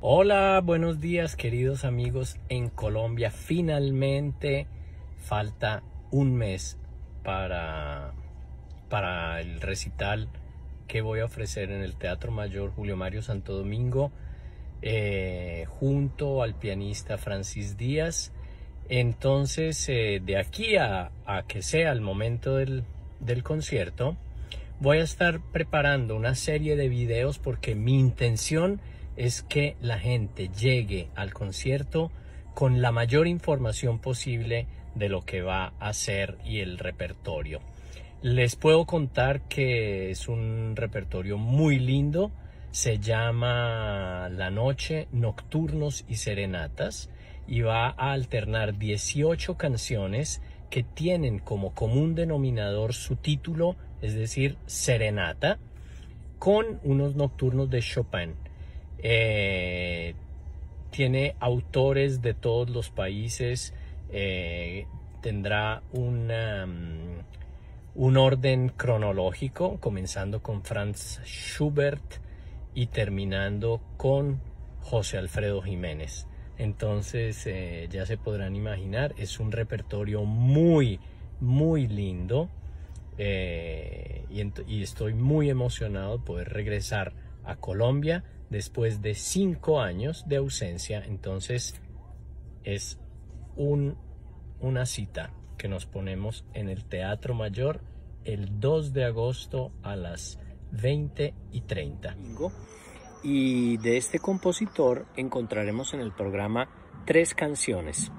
Hola, buenos días queridos amigos en Colombia. Finalmente falta un mes para, para el recital que voy a ofrecer en el Teatro Mayor Julio Mario Santo Domingo eh, junto al pianista Francis Díaz. Entonces, eh, de aquí a, que sea el momento del, del concierto, voy a estar preparando una serie de videos porque mi intención es que la gente llegue al concierto con la mayor información posible de lo que va a hacer y el repertorio. Les puedo contar que es un repertorio muy lindo, se llama La Noche, Nocturnos y Serenatas y va a alternar 18 canciones que tienen como común denominador su título, es decir, Serenata, con unos nocturnos de Chopin. Eh, tiene autores de todos los países, eh, tendrá um, un orden cronológico, comenzando con Franz Schubert y terminando con José Alfredo Jiménez. Entonces eh, ya se podrán imaginar, es un repertorio muy, muy lindo y, y estoy muy emocionado de poder regresar a Colombia después de cinco años de ausencia. Entonces es un, una cita que nos ponemos en el Teatro Mayor el 2 de agosto a las 20 y 30. Y de este compositor encontraremos en el programa tres canciones.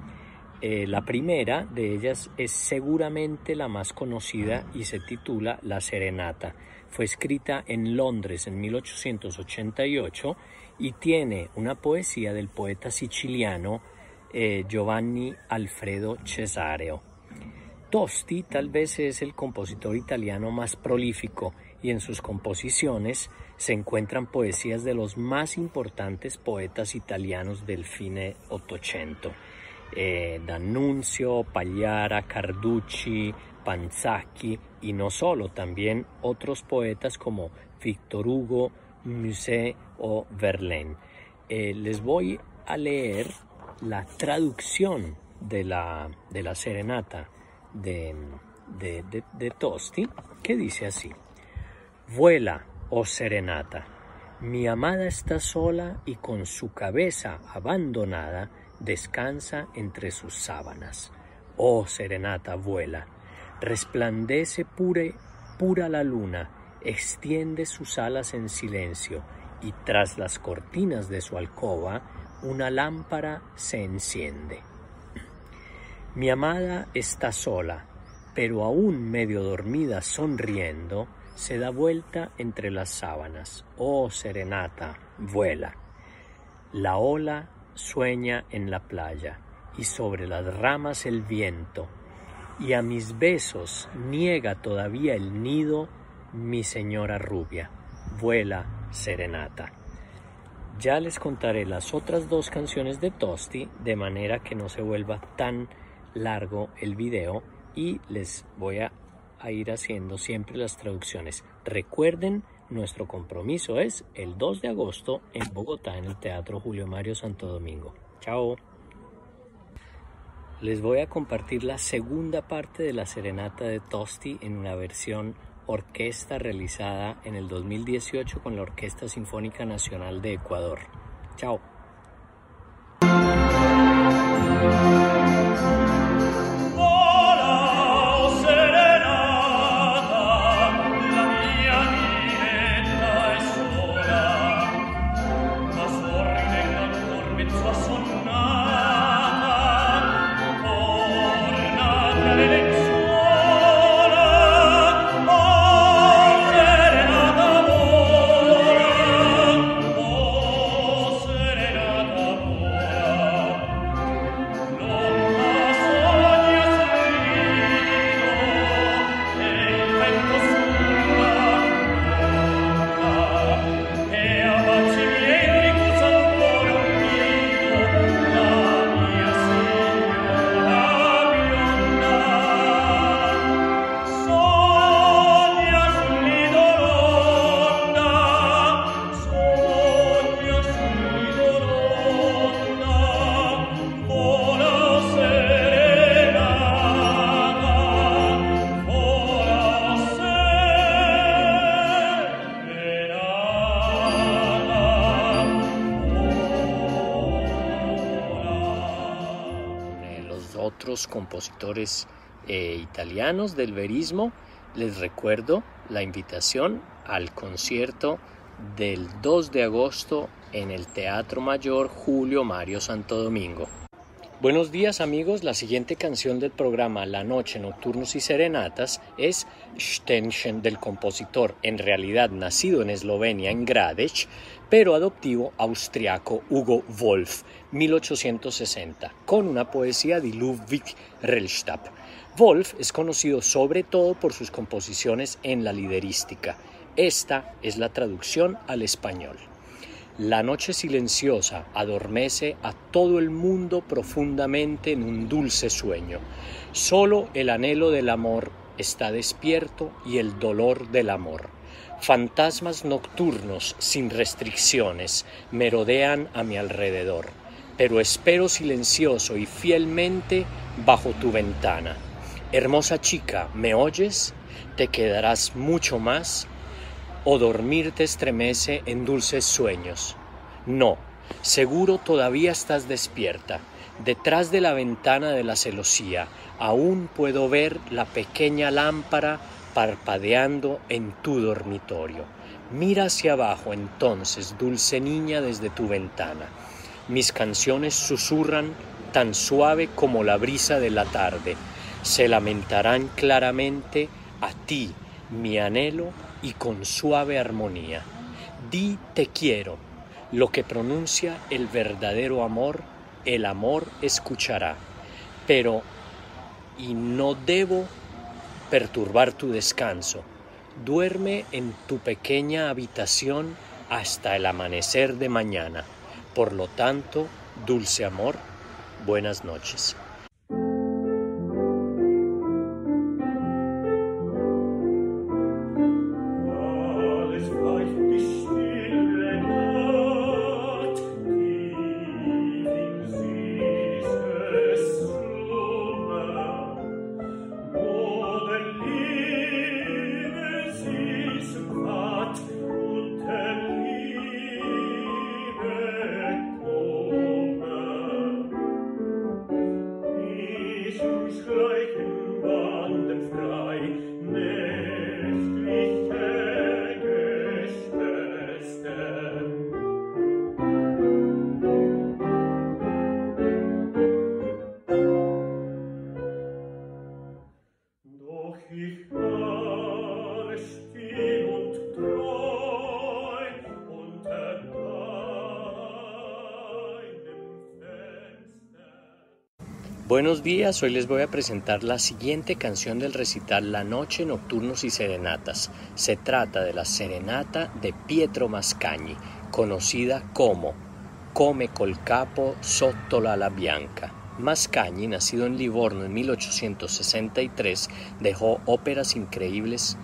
Eh, la primera de ellas es seguramente la más conocida y se titula La Serenata. Fue escrita en Londres en 1888 y tiene una poesía del poeta siciliano eh, Giovanni Alfredo Cesareo. Tosti tal vez es el compositor italiano más prolífico y en sus composiciones se encuentran poesías de los más importantes poetas italianos del fine Ottocento. Eh, D'Annunzio, Pagliara, Carducci, Panzacchi y no solo, también otros poetas como Victor Hugo, Musset o Verlaine. Eh, les voy a leer la traducción de la, de la serenata de, de, de, Tosti, que dice así. Vuela, oh serenata, mi amada está sola y con su cabeza abandonada descansa entre sus sábanas. Oh serenata, vuela, resplandece pure, pura la luna, extiende sus alas en silencio y tras las cortinas de su alcoba una lámpara se enciende. Mi amada está sola, pero aún medio dormida sonriendo, se da vuelta entre las sábanas. Oh serenata, vuela. La ola sueña en la playa y sobre las ramas el viento, y a mis besos niega todavía el nido mi señora rubia. Vuela serenata. Ya les contaré las otras dos canciones de Tosti de manera que no se vuelva tan largo el video y les voy a, a, ir haciendo siempre las traducciones. Recuerden, nuestro compromiso es el 2 de agosto en Bogotá en el Teatro Julio Mario Santo Domingo. Chao. Les voy a compartir la segunda parte de la serenata de Tosti en una versión orquesta realizada en el 2018 con la Orquesta Sinfónica Nacional de Ecuador. Chao. Compositores eh, italianos del verismo, les recuerdo la invitación al concierto del 2 de agosto en el Teatro Mayor Julio Mario Santo Domingo. Buenos días amigos, la siguiente canción del programa La Noche, Nocturnos y Serenatas es Stenchen del compositor, en realidad nacido en Eslovenia, en Gradec, pero adoptivo austriaco Hugo Wolf, 1860, con una poesía de Ludwig Rellstab. Wolf es conocido sobre todo por sus composiciones en la liderística. Esta es la traducción al español. La noche silenciosa adormece a todo el mundo profundamente en un dulce sueño. Solo el anhelo del amor está despierto y el dolor del amor. Fantasmas nocturnos sin restricciones merodean a mi alrededor, pero espero silencioso y fielmente bajo tu ventana. Hermosa chica, ¿me oyes? ¿Te quedarás mucho más? o dormir te estremece en dulces sueños. No, seguro todavía estás despierta. Detrás de la ventana de la celosía aún puedo ver la pequeña lámpara parpadeando en tu dormitorio. Mira hacia abajo entonces, dulce niña, desde tu ventana. Mis canciones susurran tan suave como la brisa de la tarde. Se lamentarán claramente a ti, mi anhelo y con suave armonía. Di te quiero, lo que pronuncia el verdadero amor, el amor escuchará. Pero, y no debo perturbar tu descanso, duerme en tu pequeña habitación hasta el amanecer de mañana. Por lo tanto, dulce amor, buenas noches. Buenos días, hoy les voy a presentar la siguiente canción del recital La Noche, Nocturnos y Serenatas. Se trata de la serenata de Pietro Mascagni, conocida como Come col capo sotto la bianca. Mascagni, nacido en Livorno en 1863, dejó óperas increíbles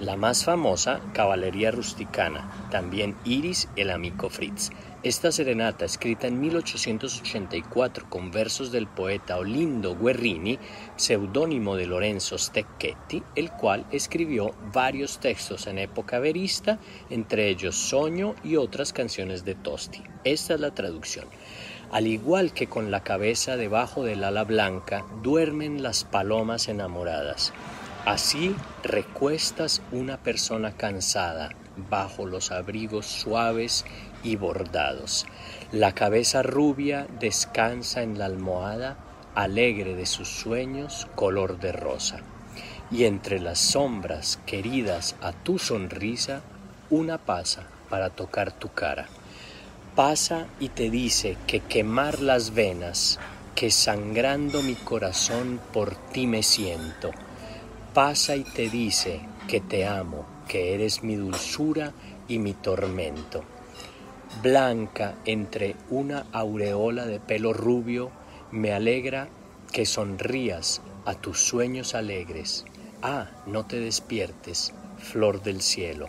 la más famosa, Caballería Rusticana, también Iris, el amico Fritz. Esta serenata, escrita en 1884 con versos del poeta Olindo Guerrini, seudónimo de Lorenzo Stecchetti, el cual escribió varios textos en época verista, entre ellos Soño y otras canciones de Tosti. Esta es la traducción. Al igual que con la cabeza debajo del ala blanca, duermen las palomas enamoradas. Así recuestas una persona cansada bajo los abrigos suaves y bordados. La cabeza rubia descansa en la almohada, alegre de sus sueños, color de rosa. Y entre las sombras queridas a tu sonrisa, una pasa para tocar tu cara. Pasa y te dice que quemar las venas, que sangrando mi corazón por ti me siento pasa y te dice que te amo, que eres mi dulzura y mi tormento. Blanca entre una aureola de pelo rubio, me alegra que sonrías a tus sueños alegres. Ah, no te despiertes, flor del cielo.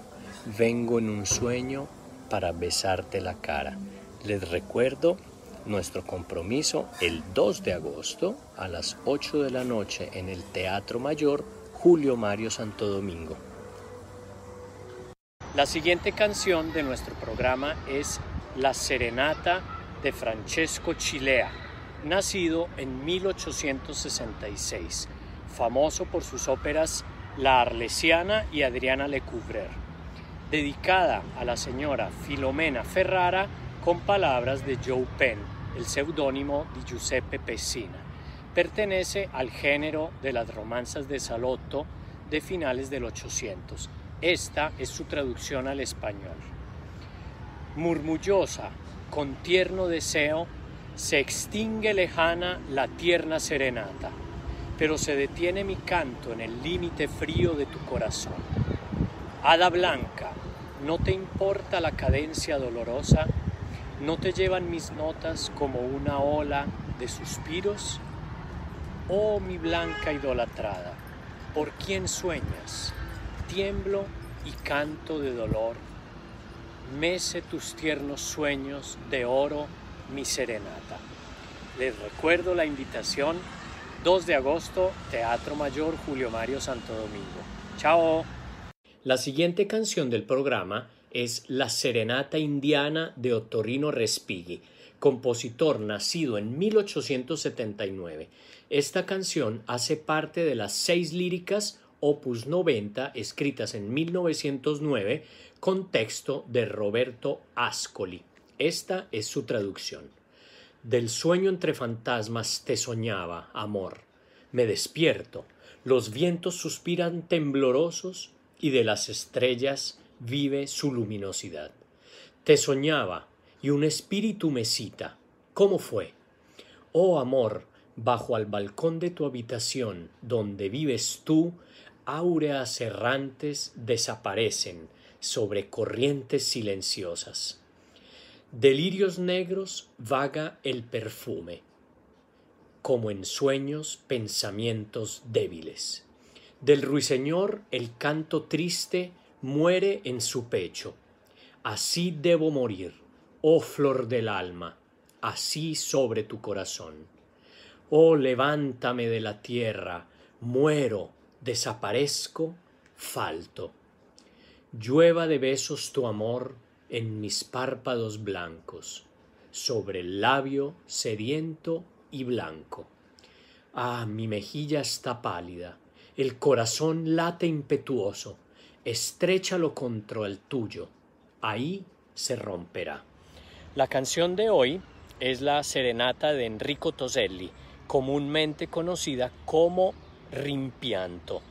Vengo en un sueño para besarte la cara. Les recuerdo nuestro compromiso el 2 de agosto a las 8 de la noche en el Teatro Mayor Julio Mario Santo Domingo. La siguiente canción de nuestro programa es La Serenata de Francesco Chilea, nacido en 1866, famoso por sus óperas La Arlesiana y Adriana Lecouvreur, dedicada a la señora Filomena Ferrara con palabras de Joe Penn, el seudónimo de Giuseppe Pessina. Pertenece al género de las romanzas de Salotto de finales del 800. Esta es su traducción al español. Murmullosa, con tierno deseo, se extingue lejana la tierna serenata, pero se detiene mi canto en el límite frío de tu corazón. Hada blanca, ¿no te importa la cadencia dolorosa? ¿No te llevan mis notas como una ola de suspiros? Oh mi blanca idolatrada, ¿por quién sueñas? Tiemblo y canto de dolor. Mece tus tiernos sueños de oro mi serenata. Les recuerdo la invitación 2 de agosto, Teatro Mayor Julio Mario Santo Domingo. Chao. La siguiente canción del programa es La Serenata Indiana de Ottorino Respighi, compositor nacido en 1879. Esta canción hace parte de las seis líricas opus 90 escritas en 1909 con texto de Roberto Ascoli. Esta es su traducción. Del sueño entre fantasmas te soñaba, amor. Me despierto, los vientos suspiran temblorosos y de las estrellas vive su luminosidad. Te soñaba y un espíritu me cita. ¿Cómo fue? Oh amor, bajo al balcón de tu habitación, donde vives tú, áureas errantes desaparecen sobre corrientes silenciosas. Delirios negros vaga el perfume, como en sueños pensamientos débiles. Del ruiseñor el canto triste muere en su pecho. Así debo morir, oh flor del alma, así sobre tu corazón. Oh, levántame de la tierra, muero, desaparezco, falto. Llueva de besos tu amor, en mis párpados blancos, sobre el labio sediento y blanco. Ah, mi mejilla está pálida, el corazón late impetuoso, estrechalo contra el tuyo, ahí se romperá. La canción de hoy es la serenata de Enrico Toselli, comúnmente conocida como Rimpianto.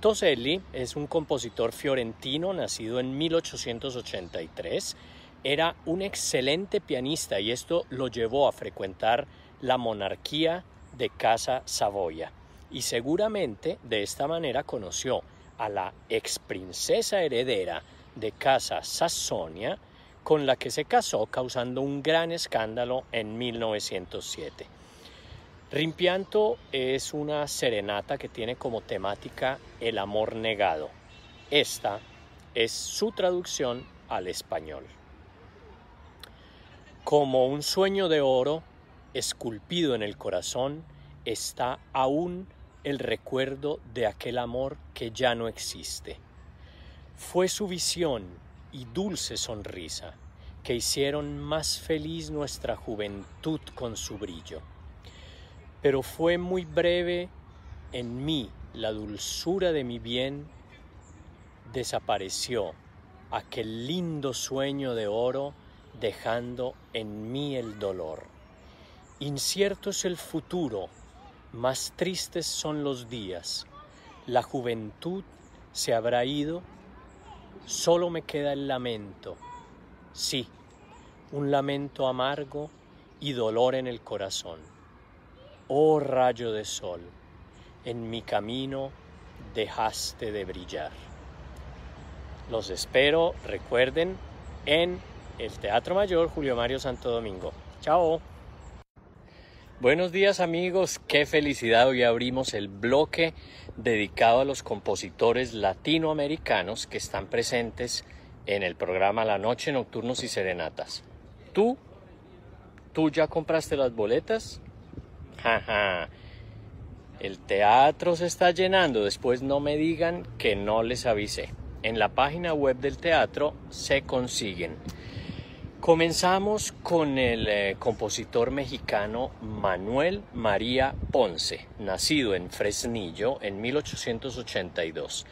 Toselli es un compositor fiorentino nacido en 1883. Era un excelente pianista y esto lo llevó a frecuentar la monarquía de Casa Savoya. Y seguramente de esta manera conoció a la ex princesa heredera de Casa Sassonia, con la que se casó causando un gran escándalo en 1907. Rimpianto es una serenata que tiene como temática el amor negado. Esta es su traducción al español. Como un sueño de oro esculpido en el corazón está aún el recuerdo de aquel amor que ya no existe. Fue su visión y dulce sonrisa que hicieron más feliz nuestra juventud con su brillo pero fue muy breve en mí la dulzura de mi bien, desapareció aquel lindo sueño de oro dejando en mí el dolor. Incierto es el futuro, más tristes son los días, la juventud se habrá ido, solo me queda el lamento, sí, un lamento amargo y dolor en el corazón. Oh rayo de sol, en mi camino dejaste de brillar. Los espero, recuerden, en el Teatro Mayor Julio Mario Santo Domingo. Chao. Buenos días amigos, qué felicidad. Hoy abrimos el bloque dedicado a los compositores latinoamericanos que están presentes en el programa La Noche, Nocturnos y Serenatas. ¿Tú? ¿Tú ya compraste las boletas? El teatro se está llenando, después no me digan que no les avisé. En la página web del teatro se consiguen. Comenzamos con el eh, compositor mexicano Manuel María Ponce, nacido en Fresnillo en 1882.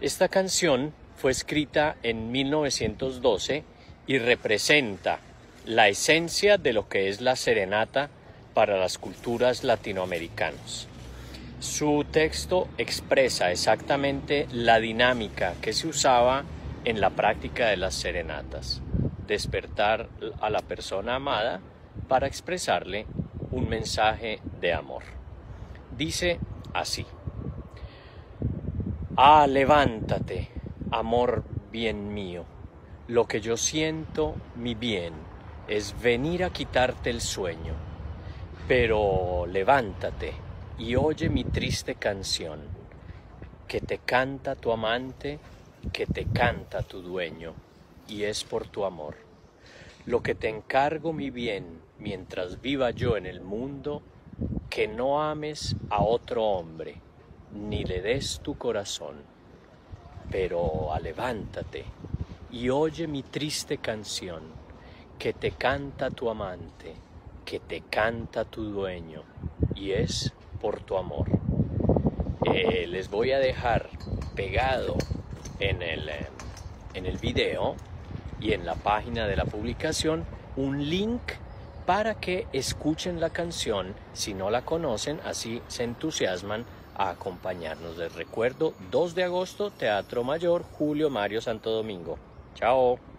Esta canción fue escrita en 1912 y representa la esencia de lo que es la serenata para las culturas latinoamericanas. Su texto expresa exactamente la dinámica que se usaba en la práctica de las serenatas. Despertar a la persona amada para expresarle un mensaje de amor. Dice así, Ah, levántate, amor bien mío, lo que yo siento, mi bien, es venir a quitarte el sueño, pero levántate y oye mi triste canción, que te canta tu amante, que te canta tu dueño y es por tu amor. Lo que te encargo, mi bien, mientras viva yo en el mundo, que no ames a otro hombre, ni le des tu corazón. Pero levántate y oye mi triste canción, que te canta tu amante, que te canta tu dueño, y es por tu amor. Eh, les voy a dejar pegado en el, eh, en el video y en la página de la publicación un link para que escuchen la canción si no la conocen, así se entusiasman a acompañarnos. Les recuerdo, 2 de agosto, Teatro Mayor, Julio Mario Santo Domingo. Chao.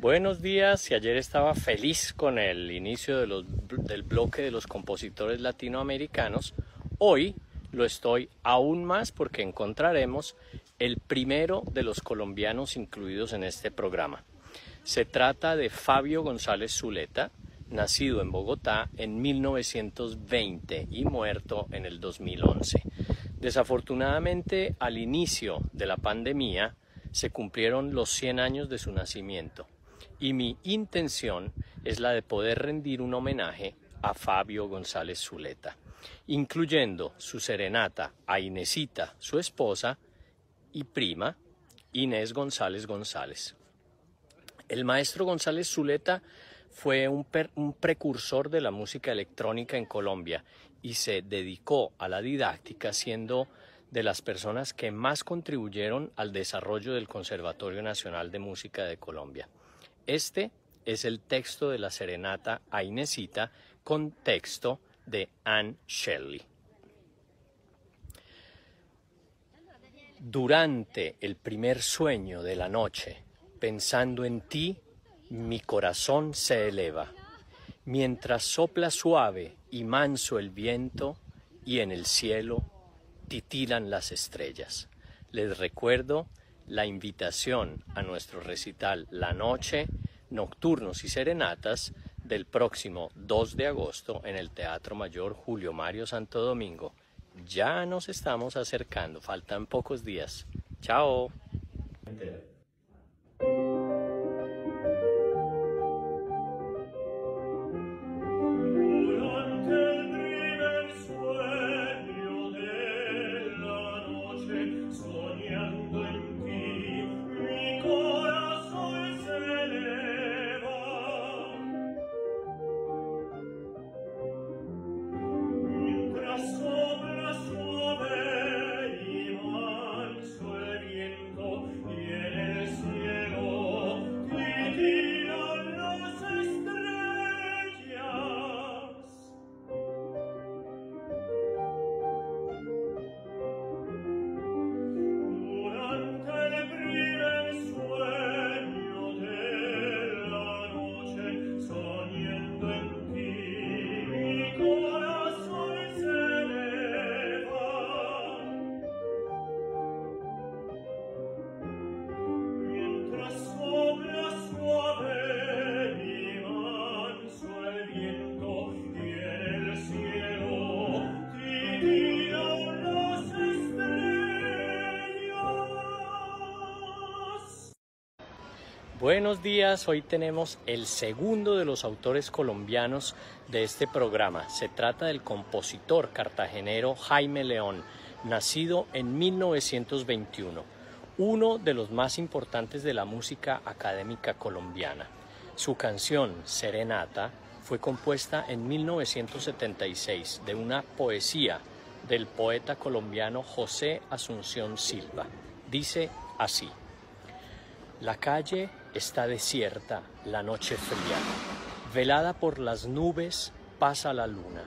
Buenos días y ayer estaba feliz con el inicio del bloque de los compositores latinoamericanos. Hoy lo estoy aún más porque encontraremos el primero de los colombianos incluidos en este programa. Se trata de Fabio González Zuleta, nacido en Bogotá en 1920 y muerto en el 2011. Desafortunadamente, al inicio de la pandemia, se cumplieron los 100 años de su nacimiento y mi intención es la de poder rendir un homenaje a Fabio González Zuleta, incluyendo su serenata a Inesita, su esposa y prima, Inés González González. El maestro González Zuleta fue un, un, precursor de la música electrónica en Colombia y se dedicó a la didáctica siendo de las personas que más contribuyeron al desarrollo del Conservatorio Nacional de Música de Colombia. Este es el texto de la serenata a Inesita con texto de Anne Shelley. Durante el primer sueño de la noche, pensando en ti, mi corazón se eleva, mientras sopla suave y manso el viento y en el cielo titilan las estrellas. Les recuerdo la invitación a nuestro recital La Noche, Nocturnos y Serenatas del próximo 2 de agosto en el Teatro Mayor Julio Mario Santo Domingo. Ya nos estamos acercando, faltan pocos días. Chao. Buenos días, hoy tenemos el segundo de los autores colombianos de este programa. Se trata del compositor cartagenero Jaime León, nacido en 1921, uno de los más importantes de la música académica colombiana. Su canción Serenata fue compuesta en 1976 de una poesía del poeta colombiano José Asunción Silva. Dice así. La calle está desierta, la noche fría. Velada por las nubes pasa la luna.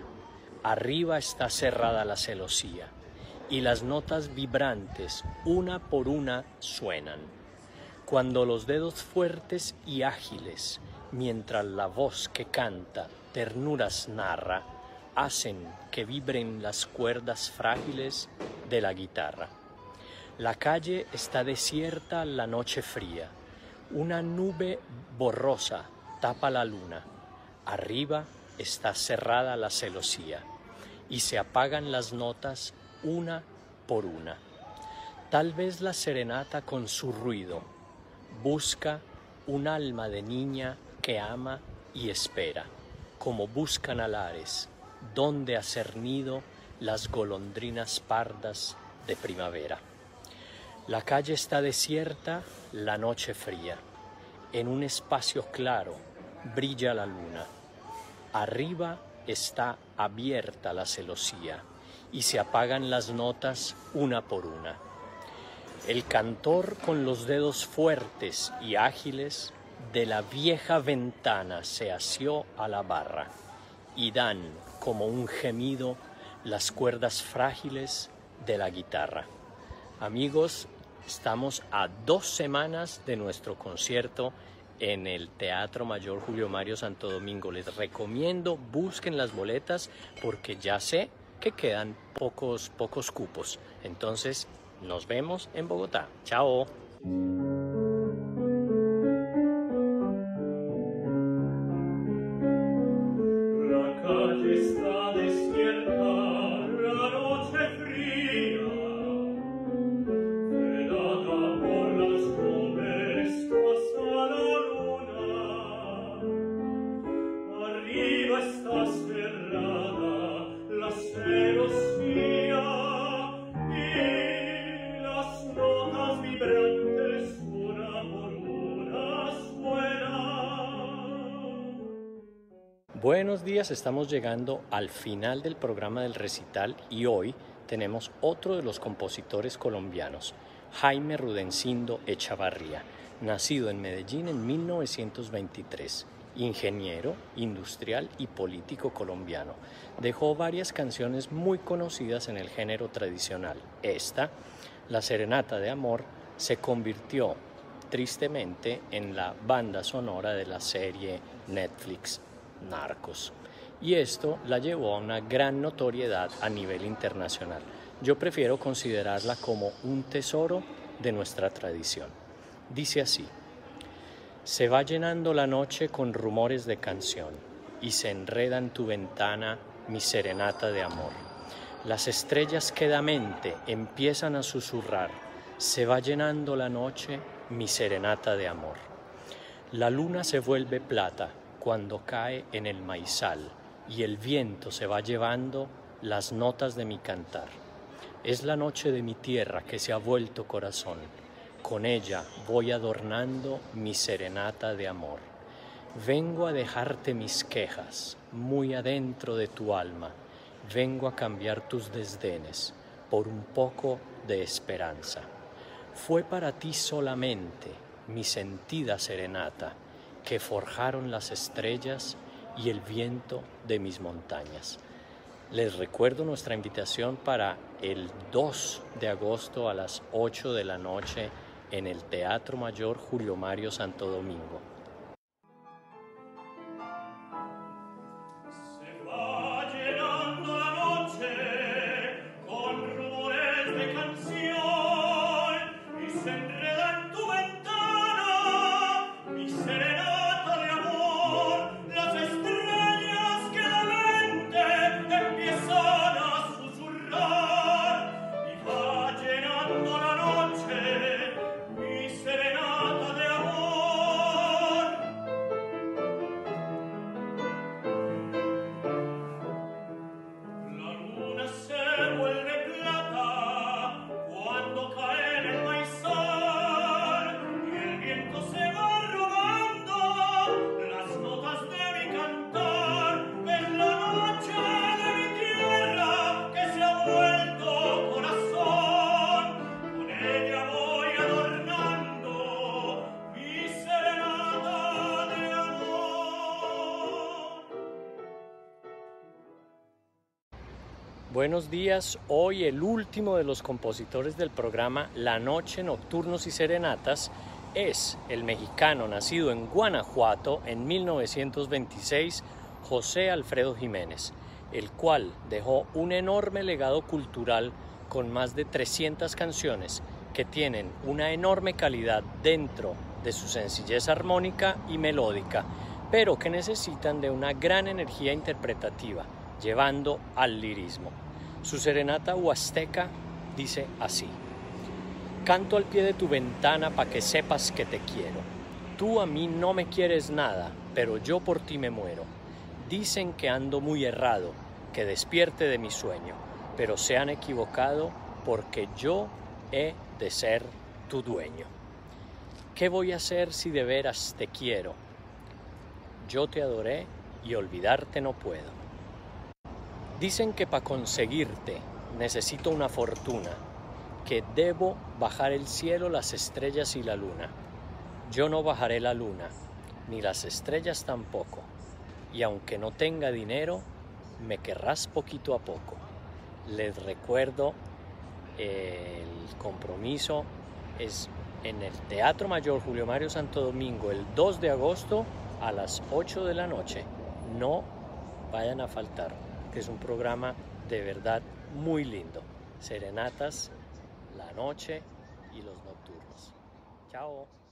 Arriba está cerrada la celosía y las notas vibrantes una por una suenan. Cuando los dedos fuertes y ágiles, mientras la voz que canta ternuras narra, hacen que vibren las cuerdas frágiles de la guitarra. La calle está desierta la noche fría. Una nube borrosa tapa la luna. Arriba está cerrada la celosía y se apagan las notas una por una. Tal vez la serenata con su ruido busca un alma de niña que ama y espera, como buscan alares, donde hacer nido las golondrinas pardas de primavera. La calle está desierta, la noche fría. En un espacio claro brilla la luna. Arriba está abierta la celosía y se apagan las notas una por una. El cantor con los dedos fuertes y ágiles de la vieja ventana se asió a la barra y dan como un gemido las cuerdas frágiles de la guitarra. Amigos, estamos a dos semanas de nuestro concierto en el Teatro Mayor Julio Mario Santo Domingo. Les recomiendo busquen las boletas porque ya sé que quedan pocos, pocos cupos. Entonces, nos vemos en Bogotá. Chao. Buenos días, estamos llegando al final del programa del recital y hoy tenemos otro de los compositores colombianos, Jaime Rudencindo Echavarría, nacido en Medellín en 1923 ingeniero, industrial y político colombiano. Dejó varias canciones muy conocidas en el género tradicional. Esta, La Serenata de Amor, se convirtió tristemente en la banda sonora de la serie Netflix Narcos. Y esto la llevó a una gran notoriedad a nivel internacional. Yo prefiero considerarla como un tesoro de nuestra tradición. Dice así, se va llenando la noche con rumores de canción y se enreda en tu ventana mi serenata de amor. Las estrellas quedamente empiezan a susurrar, se va llenando la noche mi serenata de amor. La luna se vuelve plata cuando cae en el maizal y el viento se va llevando las notas de mi cantar. Es la noche de mi tierra que se ha vuelto corazón. Con ella voy adornando mi serenata de amor. Vengo a dejarte mis quejas muy adentro de tu alma. Vengo a cambiar tus desdenes por un poco de esperanza. Fue para ti solamente mi sentida serenata que forjaron las estrellas y el viento de mis montañas. Les recuerdo nuestra invitación para el 2 de agosto a las 8 de la noche en el Teatro Mayor Julio Mario Santo Domingo. Buenos días, hoy el último de los compositores del programa La Noche, Nocturnos y Serenatas es el mexicano nacido en Guanajuato en 1926, José Alfredo Jiménez, el cual dejó un enorme legado cultural con más de 300 canciones que tienen una enorme calidad dentro de su sencillez armónica y melódica, pero que necesitan de una gran energía interpretativa, llevando al lirismo. Su serenata huasteca dice así. Canto al pie de tu ventana para que sepas que te quiero. Tú a mí no me quieres nada, pero yo por ti me muero. Dicen que ando muy errado, que despierte de mi sueño, pero se han equivocado porque yo he de ser tu dueño. ¿Qué voy a hacer si de veras te quiero? Yo te adoré y olvidarte no puedo. Dicen que para conseguirte necesito una fortuna, que debo bajar el cielo, las estrellas y la luna. Yo no bajaré la luna, ni las estrellas tampoco, y aunque no tenga dinero, me querrás poquito a poco. Les recuerdo, el compromiso es en el Teatro Mayor Julio Mario Santo Domingo el 2 de agosto a las 8 de la noche. No vayan a faltar es un programa de verdad muy lindo. Serenatas, la noche y los nocturnos. Chao.